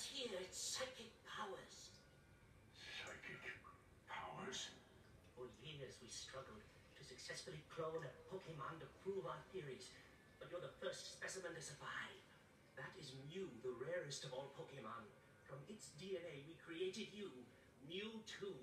has here its psychic powers. Psychic powers? For years we struggled to successfully clone a Pokemon to prove our theories, but you're the first specimen to survive. That is Mew, the rarest of all Pokemon. From its DNA we created you, Mewtwo.